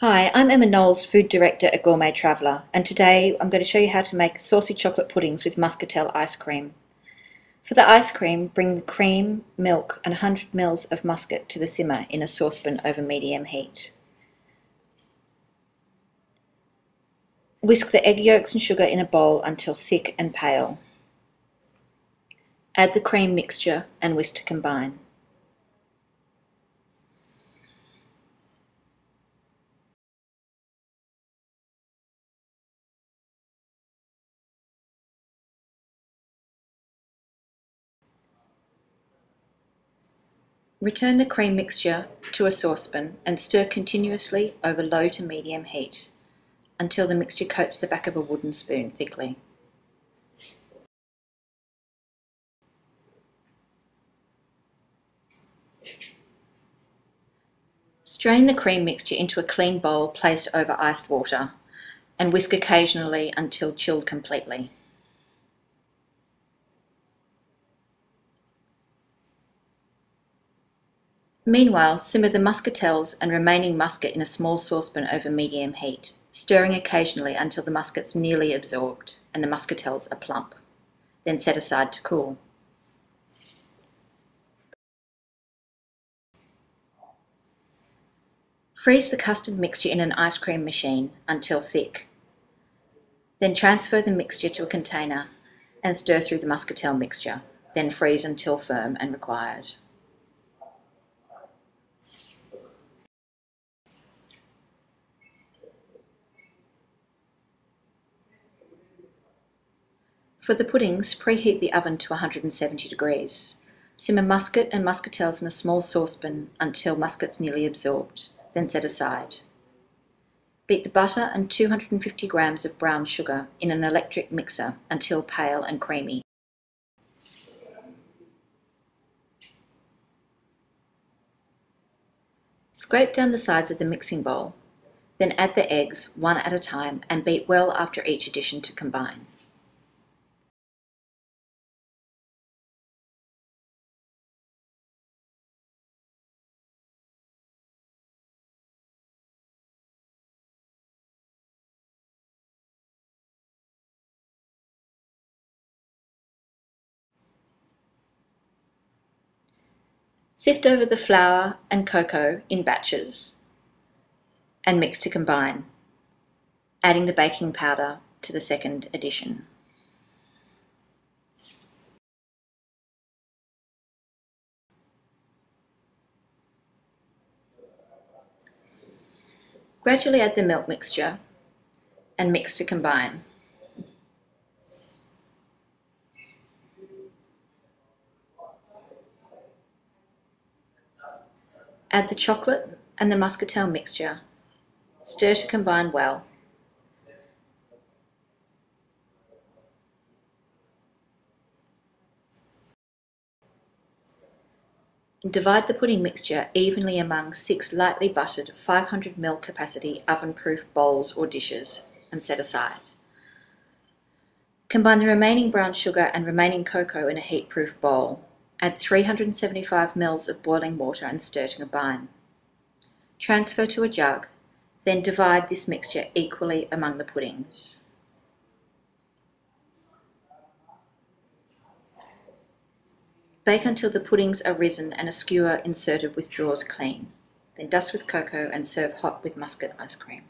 Hi, I'm Emma Knowles, Food Director at Gourmet Traveller, and today I'm going to show you how to make saucy chocolate puddings with muscatel ice cream. For the ice cream, bring the cream, milk and 100 ml of muscat to the simmer in a saucepan over medium heat. Whisk the egg yolks and sugar in a bowl until thick and pale. Add the cream mixture and whisk to combine. Return the cream mixture to a saucepan and stir continuously over low to medium heat until the mixture coats the back of a wooden spoon thickly. Strain the cream mixture into a clean bowl placed over iced water and whisk occasionally until chilled completely. Meanwhile, simmer the muscatels and remaining muscat in a small saucepan over medium heat, stirring occasionally until the muscat's nearly absorbed and the muscatels are plump. Then set aside to cool. Freeze the custard mixture in an ice cream machine until thick. Then transfer the mixture to a container and stir through the muscatel mixture, then freeze until firm and required. For the puddings, preheat the oven to 170 degrees. Simmer muscat and muscatels in a small saucepan until muscat's nearly absorbed, then set aside. Beat the butter and 250 grams of brown sugar in an electric mixer until pale and creamy. Scrape down the sides of the mixing bowl, then add the eggs one at a time and beat well after each addition to combine. Sift over the flour and cocoa in batches and mix to combine, adding the baking powder to the second addition. Gradually add the milk mixture and mix to combine. Add the chocolate and the muscatel mixture. Stir to combine well. Divide the pudding mixture evenly among six lightly buttered 500 ml capacity oven-proof bowls or dishes and set aside. Combine the remaining brown sugar and remaining cocoa in a heat-proof bowl. Add 375 ml of boiling water and stir to combine. Transfer to a jug, then divide this mixture equally among the puddings. Bake until the puddings are risen and a skewer inserted with drawers clean. Then dust with cocoa and serve hot with muscat ice cream.